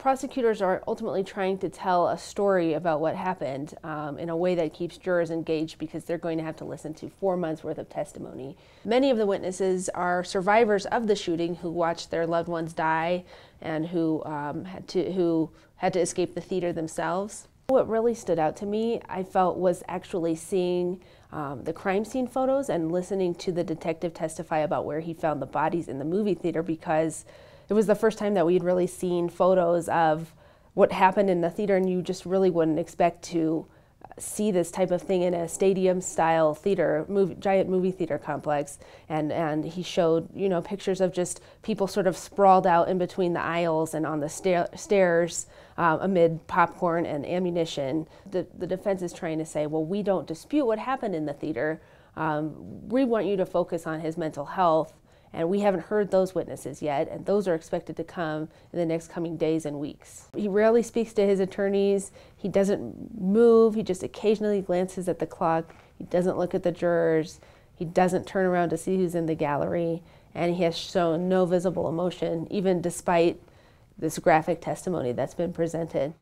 prosecutors are ultimately trying to tell a story about what happened um, in a way that keeps jurors engaged because they're going to have to listen to four months worth of testimony. Many of the witnesses are survivors of the shooting who watched their loved ones die and who um, had to who had to escape the theater themselves. What really stood out to me, I felt, was actually seeing um, the crime scene photos and listening to the detective testify about where he found the bodies in the movie theater because it was the first time that we'd really seen photos of what happened in the theater, and you just really wouldn't expect to see this type of thing in a stadium style theater, movie, giant movie theater complex. And, and he showed, you know, pictures of just people sort of sprawled out in between the aisles and on the stair, stairs uh, amid popcorn and ammunition. The, the defense is trying to say, well, we don't dispute what happened in the theater. Um, we want you to focus on his mental health and we haven't heard those witnesses yet, and those are expected to come in the next coming days and weeks. He rarely speaks to his attorneys, he doesn't move, he just occasionally glances at the clock, he doesn't look at the jurors, he doesn't turn around to see who's in the gallery, and he has shown no visible emotion, even despite this graphic testimony that's been presented.